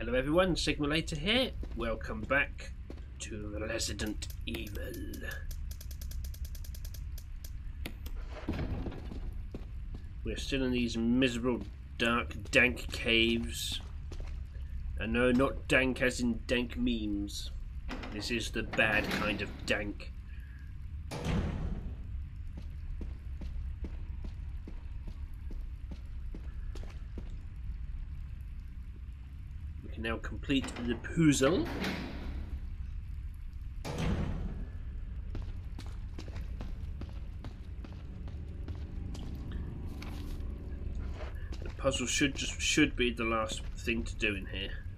Hello everyone, Sigma Later here. Welcome back to Resident Evil. We're still in these miserable, dark, dank caves. And no, not dank as in dank memes. This is the bad kind of dank. Can now complete the puzzle. The puzzle should just should be the last thing to do in here.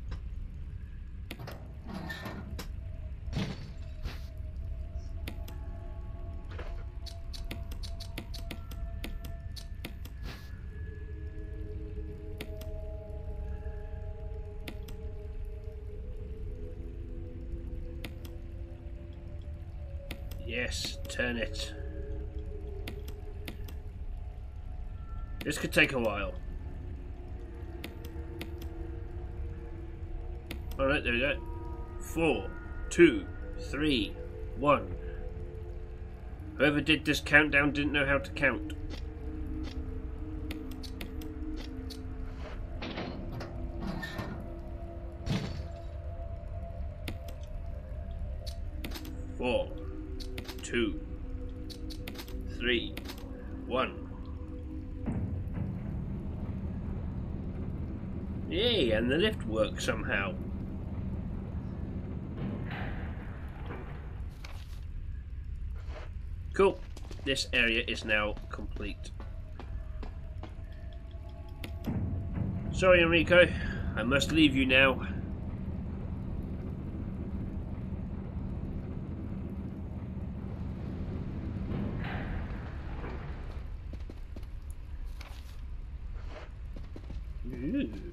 Yes, turn it. This could take a while. Alright, there we go. Four, two, three, one. Whoever did this countdown didn't know how to count. Lift works somehow. Cool. This area is now complete. Sorry, Enrico. I must leave you now. Ooh.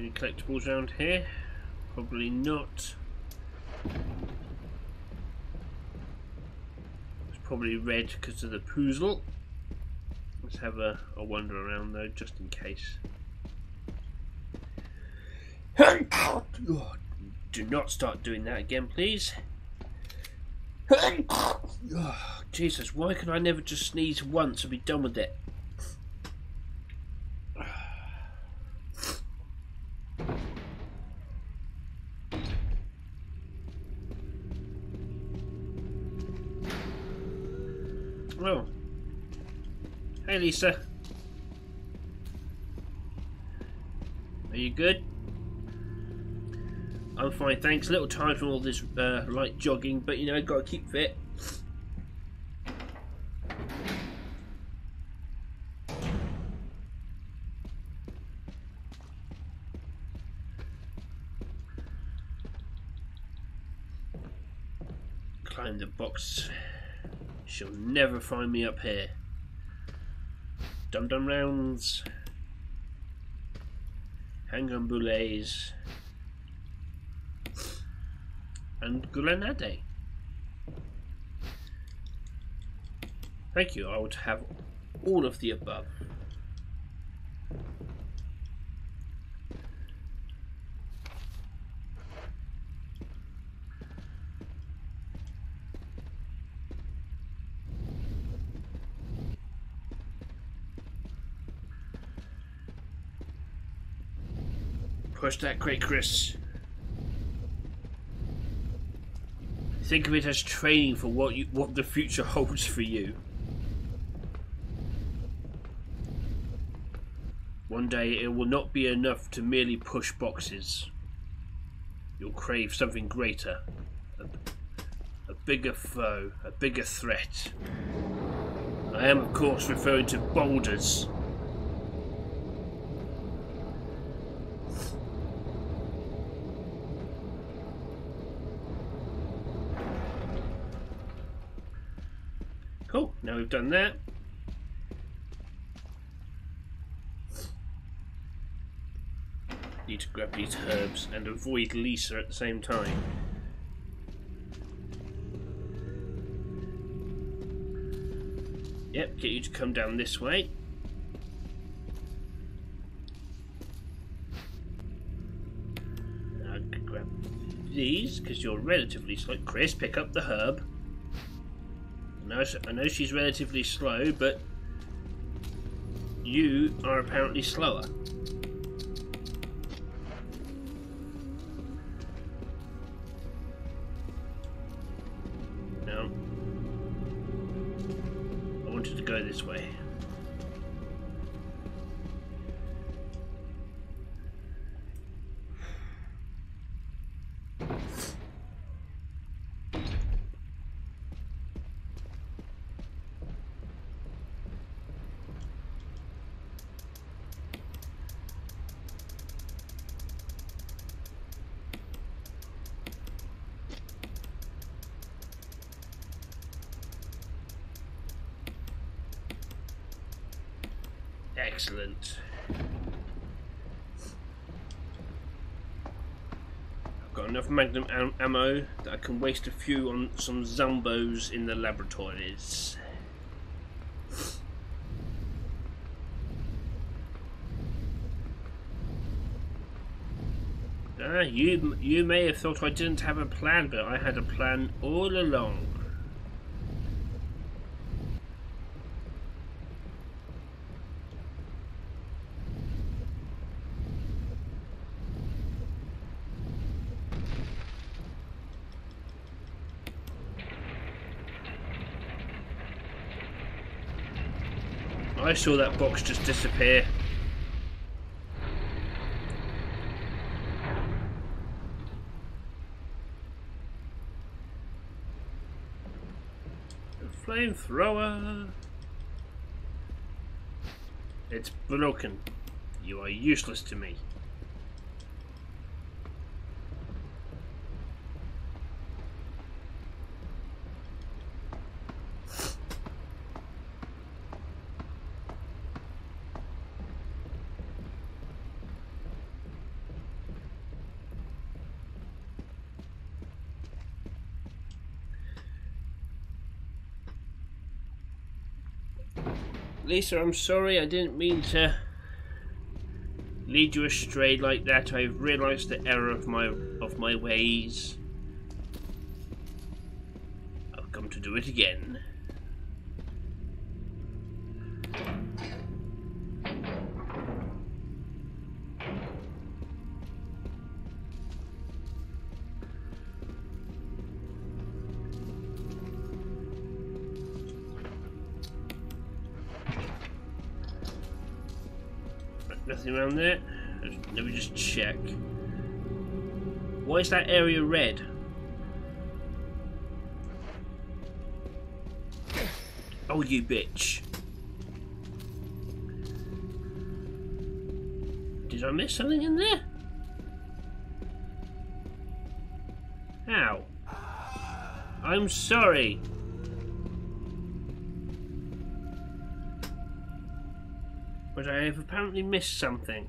Any collectibles around here? Probably not. It's probably red because of the puzzle. Let's have a, a wander around though, just in case. Do not start doing that again, please. Jesus, why can I never just sneeze once and be done with it? Oh. Hey, Lisa. Are you good? I'm fine, thanks. A little tired from all this uh, light jogging, but you know, gotta keep fit. Climb the box. She'll never find me up here. Dum dum rounds. Hang on boulets. And grenade. Thank you, I would have all of the above. Push that crate, Chris. Think of it as training for what you, what the future holds for you. One day it will not be enough to merely push boxes. You'll crave something greater. A, a bigger foe, a bigger threat. I am of course referring to boulders. we've done that. Need to grab these herbs and avoid Lisa at the same time. Yep, get you to come down this way. Grab these because you're relatively slow. Chris, pick up the herb. I know, I know she's relatively slow, but you are apparently slower. Excellent. I've got enough magnum am ammo that I can waste a few on some zombos in the laboratories. Ah, you you may have thought I didn't have a plan, but I had a plan all along. I saw that box just disappear. Flamethrower! It's broken. You are useless to me. Lisa, I'm sorry, I didn't mean to lead you astray like that. I've realised the error of my of my ways. I've come to do it again. Nothing around there. Let me just check. Why is that area red? Oh, you bitch. Did I miss something in there? How? I'm sorry. But I have apparently missed something.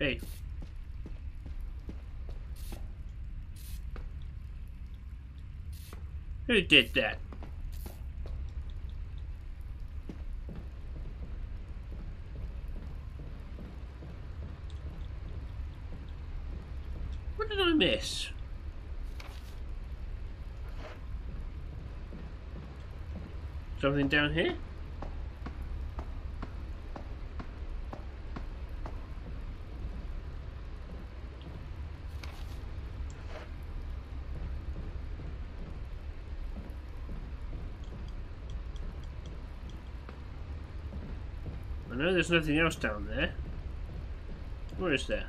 Hey. Who did that? What did I miss? Something down here? I know there's nothing else down there. Where is there?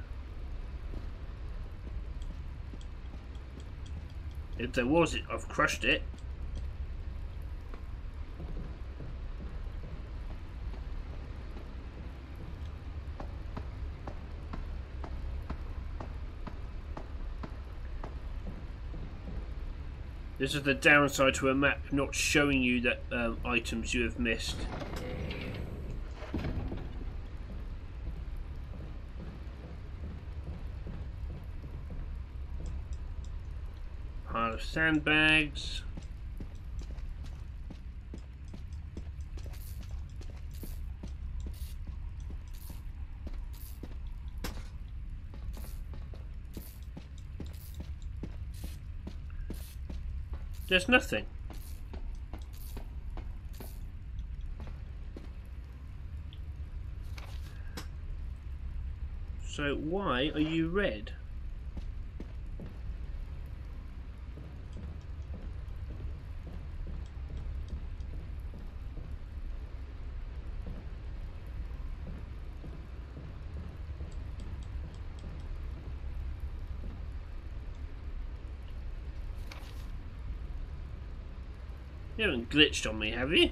If there was, it, I've crushed it. This is the downside to a map not showing you that um, items you have missed. Pile of sandbags. There's nothing. So why are you red? You haven't glitched on me, have you?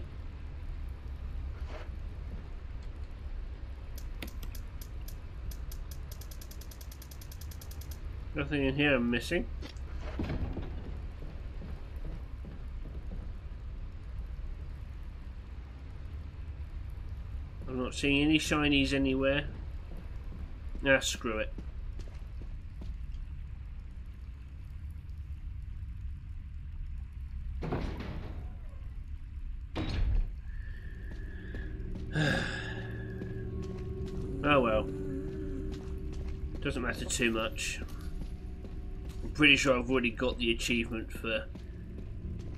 Nothing in here I'm missing. I'm not seeing any shinies anywhere. Ah, screw it. Too much. I'm pretty sure I've already got the achievement for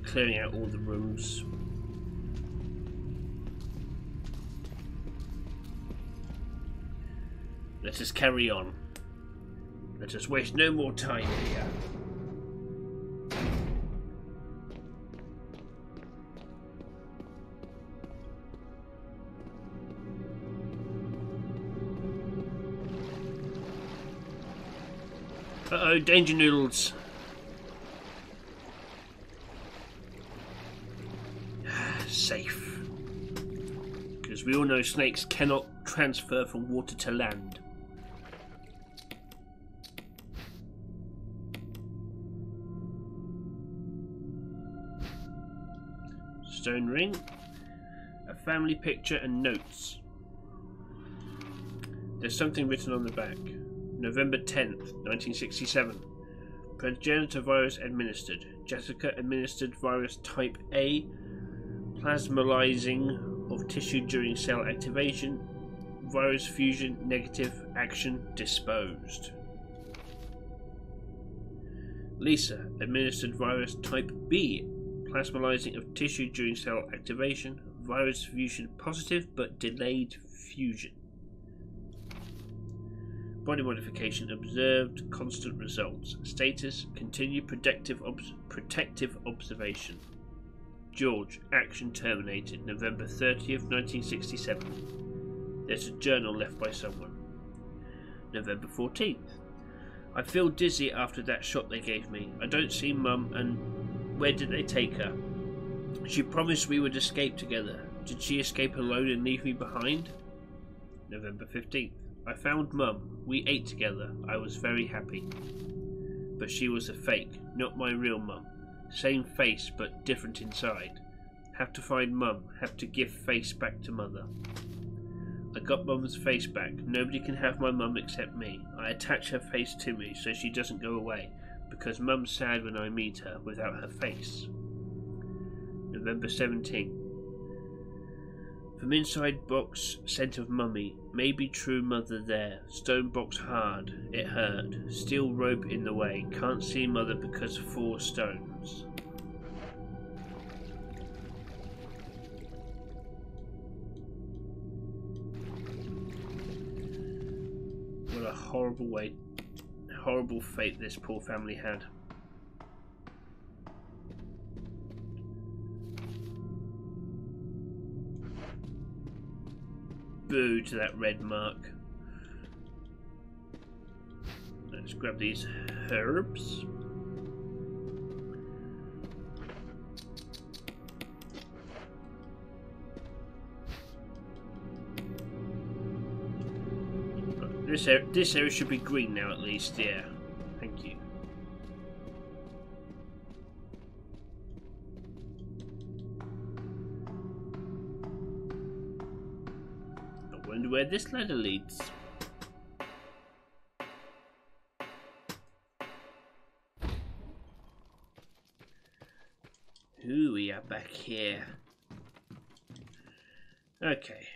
clearing out all the rooms. Let us carry on. Let us waste no more time here. Uh oh, danger noodles. Safe. Because we all know snakes cannot transfer from water to land. Stone ring. A family picture and notes. There's something written on the back. November 10th, 1967. Progenitor virus administered. Jessica administered virus type A, plasmalizing of tissue during cell activation. Virus fusion negative action disposed. Lisa administered virus type B, plasmalizing of tissue during cell activation. Virus fusion positive but delayed fusion. Body modification observed, constant results. Status continue protective, obs- protective observation. George, action terminated November 30th, 1967. There's a journal left by someone. November 14th. I feel dizzy after that shot they gave me. I don't see Mum, and where did they take her? She promised we would escape together. Did she escape alone and leave me behind? November 15th. I found Mum. We ate together. I was very happy. But she was a fake, not my real Mum. Same face, but different inside. Have to find Mum. Have to give face back to Mother. I got Mum's face back. Nobody can have my Mum except me. I attach her face to me so she doesn't go away, because Mum's sad when I meet her without her face. November 17th. From inside box, scent of mummy. Maybe true mother there. Stone box hard. It hurt. Steel rope in the way. Can't see mother because four stones. What a horrible way, horrible fate this poor family had. Boo to that red mark. Let's grab these herbs. This area, this area should be green now at least, yeah. Where this ladder leads. Ooh, we are back here. Okay.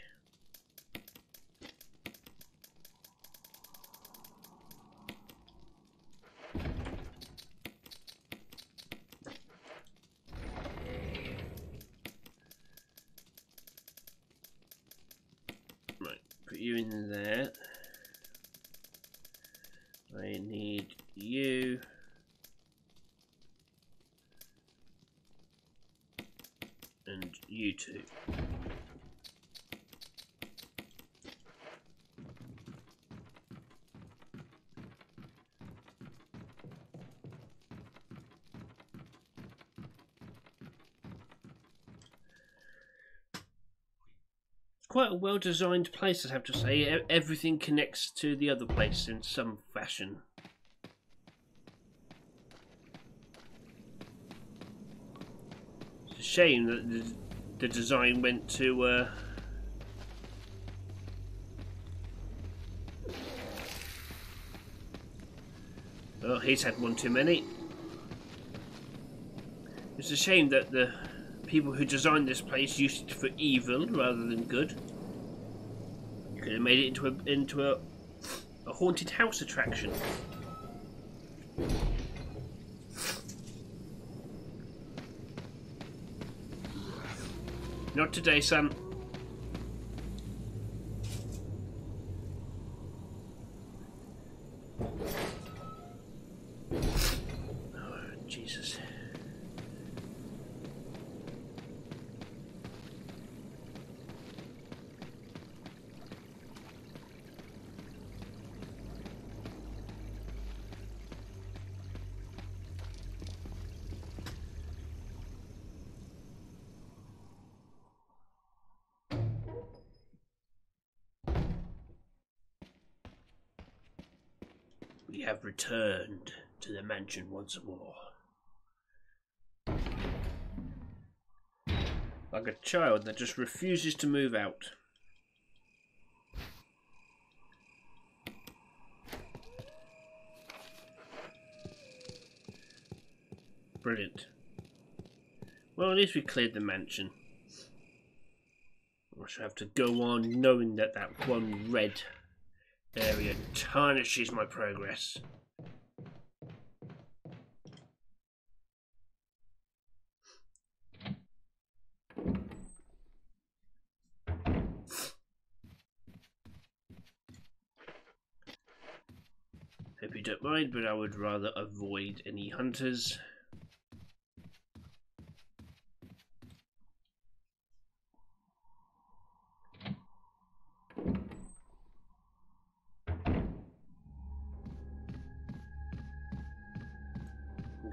In there. I need you. And you two. A well designed place, I have to say. Everything connects to the other place in some fashion. It's a shame that the, the design went to. Uh, Oh, he's had one too many. It's a shame that the people who designed this place used it for evil rather than good. Have made it into a into a, a haunted house attraction. Not today, son. Returned to the mansion once more. Like a child that just refuses to move out. Brilliant. Well, at least we cleared the mansion. I shall have to go on knowing that that one red area tarnishes my progress. Hope you don't mind, but I would rather avoid any hunters.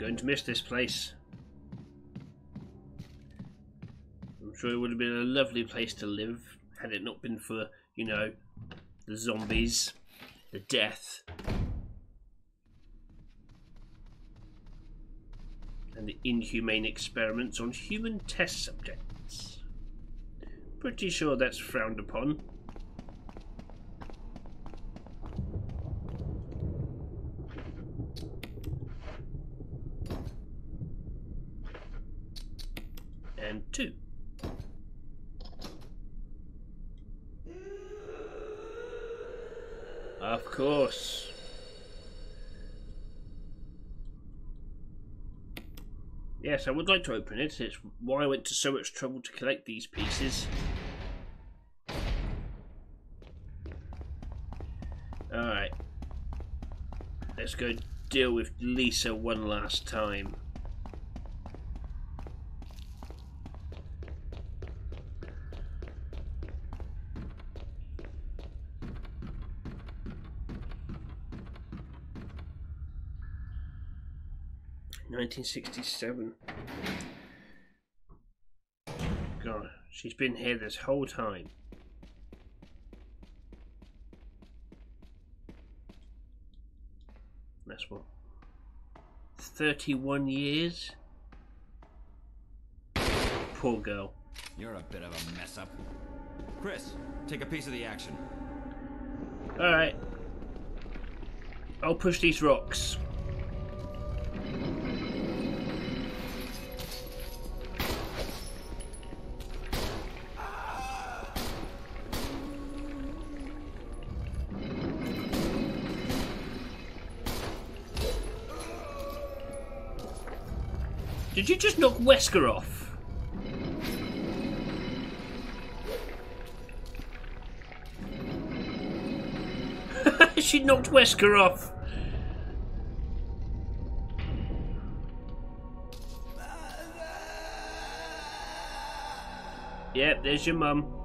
Going to miss this place. I'm sure it would have been a lovely place to live had it not been for, you know, the zombies, the death, and the inhumane experiments on human test subjects. Pretty sure that's frowned upon. and 2. Of course. Yes, I would like to open it. It's why I went to so much trouble to collect these pieces. Alright. Let's go deal with Lisa one last time. 1967. God, she's been here this whole time. That's what? 31 years? Poor girl. You're a bit of a mess up. Chris, take a piece of the action. Alright. I'll push these rocks. Did you just knock Wesker off? she knocked Wesker off. Yep, there's your mum.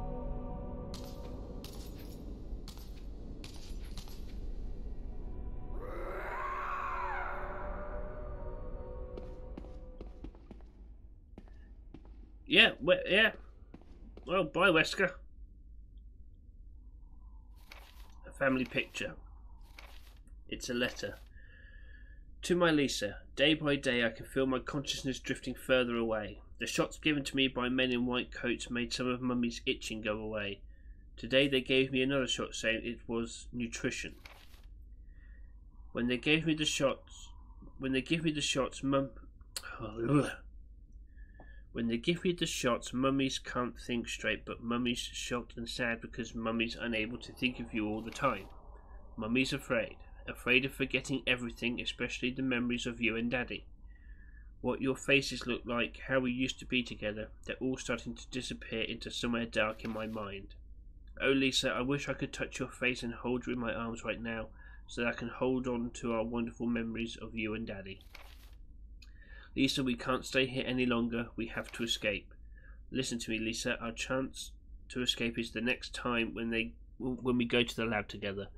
Wesker. A family picture. It's a letter. To my Lisa, day by day I can feel my consciousness drifting further away. The shots given to me by men in white coats made some of Mummy's itching go away. Today they gave me another shot saying it was nutrition. When they gave me the shots, when they give me the shots, Mum. When they give me the shots, mummies can't think straight, but mummy's shocked and sad because mummy's unable to think of you all the time. Mummy's afraid, afraid of forgetting everything, especially the memories of you and daddy. What your faces look like, how we used to be together, they're all starting to disappear into somewhere dark in my mind. Oh, Lisa, I wish I could touch your face and hold you in my arms right now so that I can hold on to our wonderful memories of you and daddy. Lisa, we can't stay here any longer. We have to escape. Listen to me, Lisa. Our chance to escape is the next time when they when we go to the lab together.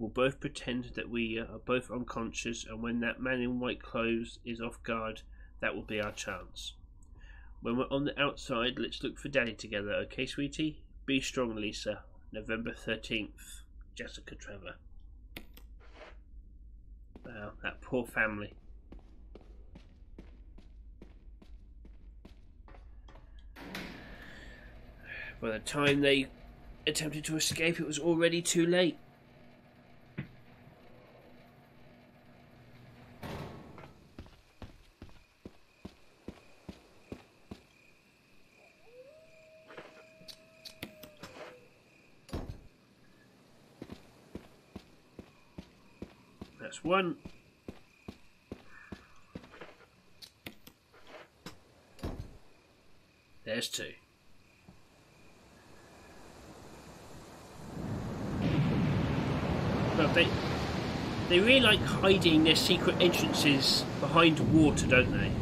We'll both pretend that we are both unconscious, and when that man in white clothes is off guard, that will be our chance. When we're on the outside, let's look for Daddy together, okay, sweetie? Be strong, Lisa. November 13th. Jessica Trevor. Wow, that poor family. By the time they attempted to escape, it was already too late. That's one. There's two. Well, they they really like hiding their secret entrances behind water, don't they?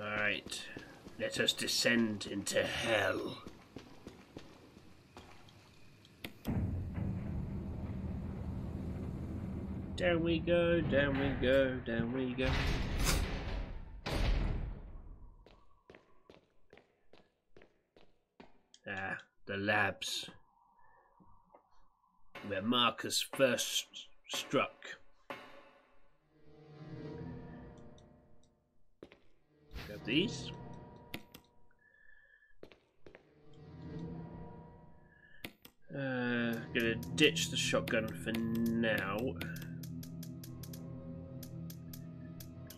Alright, let us descend into hell. Down we go, down we go, down we go. Ah, the labs. Where Marcus first struck. Grab these. Uh, gonna ditch the shotgun for now.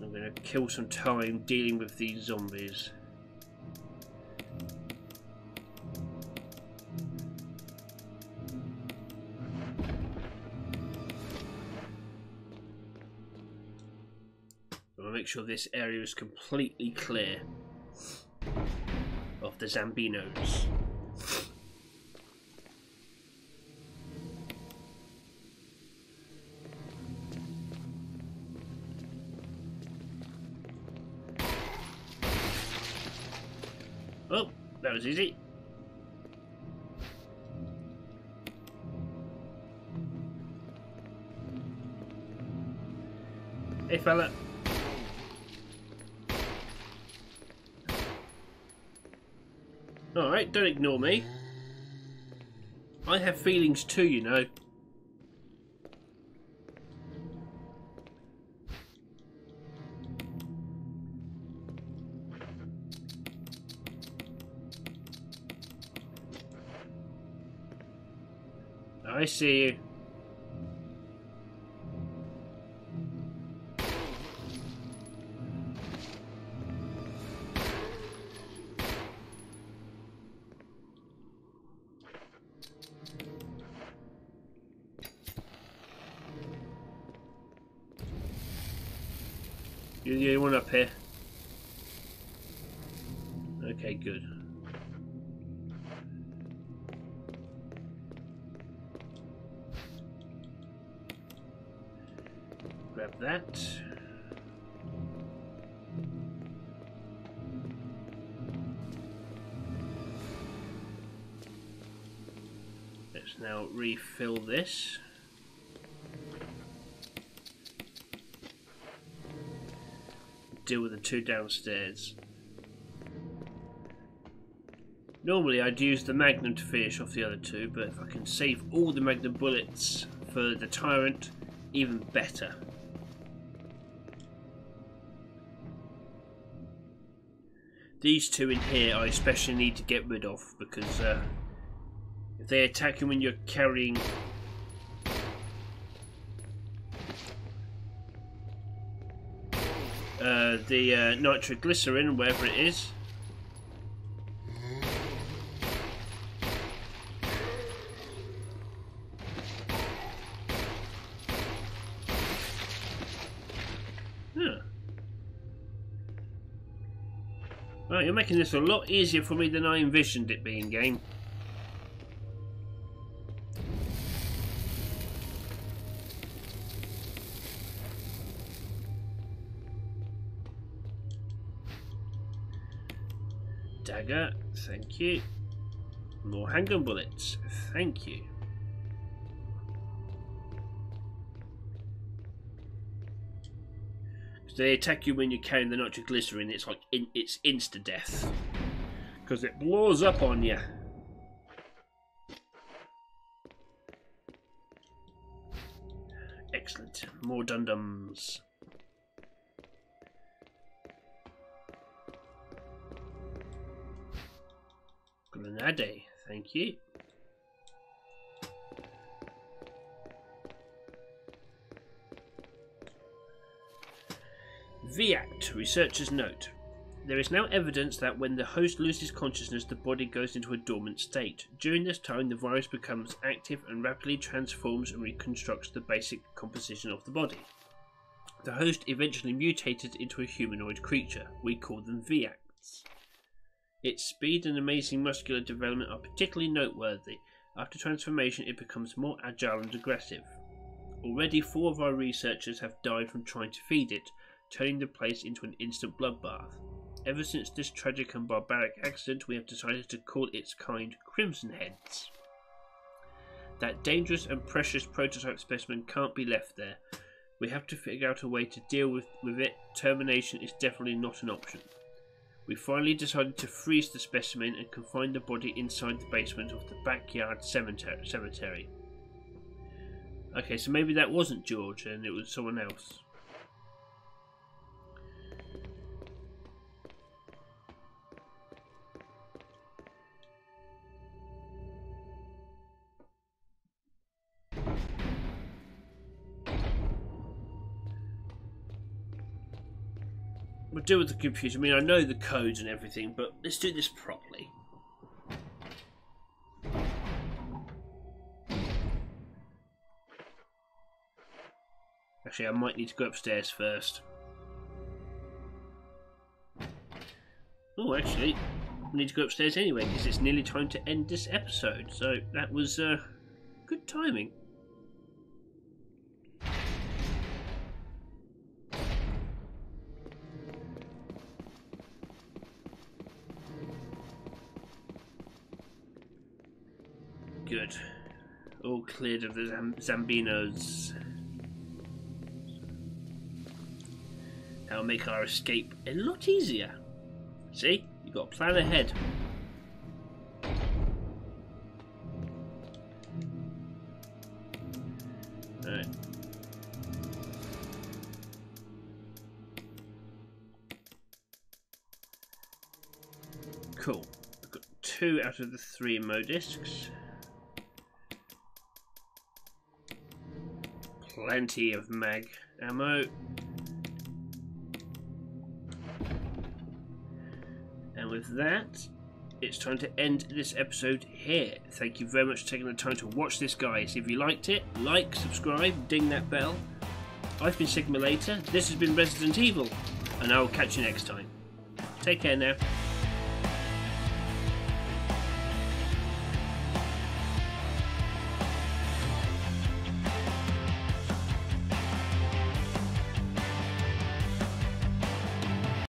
I'm gonna kill some time dealing with these zombies. I want to make sure this area is completely clear of the Zambinos. Oh, that was easy. Hey fella. Alright, don't ignore me. I have feelings too, you know. I see you. Deal with the two downstairs. Normally I'd use the Magnum to finish off the other two, but if I can save all the Magnum bullets for the Tyrant, even better. These two in here I especially need to get rid of because uh, if they attack you when you're carrying uh, the uh, nitroglycerin, whatever it is, Huh. Right, you're making this a lot easier for me than I envisioned it being, game. Dagger, thank you. More handgun bullets, thank you. they attack you when you're carrying the nitroglycerin. It's like in, it's insta death because it blows up on you. Excellent. More dum-dums. Grenade, thank you. VACT, researchers note. There is now evidence that when the host loses consciousness, the body goes into a dormant state. During this time, the virus becomes active and rapidly transforms and reconstructs the basic composition of the body. The host eventually mutated into a humanoid creature. We call them VACTs. Its speed and amazing muscular development are particularly noteworthy. After transformation, it becomes more agile and aggressive. Already, four of our researchers have died from trying to feed it, turning the place into an instant bloodbath. Ever since this tragic and barbaric accident, we have decided to call its kind Crimson Heads. That dangerous and precious prototype specimen can't be left there. We have to figure out a way to deal with, with it. Termination is definitely not an option. We finally decided to freeze the specimen and confine the body inside the basement of the backyard cemetery. Okay, so maybe that wasn't George and it was someone else. We'll deal with the computer. I mean, I know the codes and everything, but let's do this properly. Actually, I might need to go upstairs first. Oh, actually, I need to go upstairs anyway because it's nearly time to end this episode. So that was uh, good timing. Cleared of the Zambinos. That'll make our escape a lot easier. See? You've got a plan ahead. Alright. Cool. I've got two out of the three mo Plenty of mag ammo. And with that, it's time to end this episode here. Thank you very much for taking the time to watch this, guys. If you liked it, like, subscribe, ding that bell. I've been Sigma Later, this has been Resident Evil, and I will catch you next time. Take care now.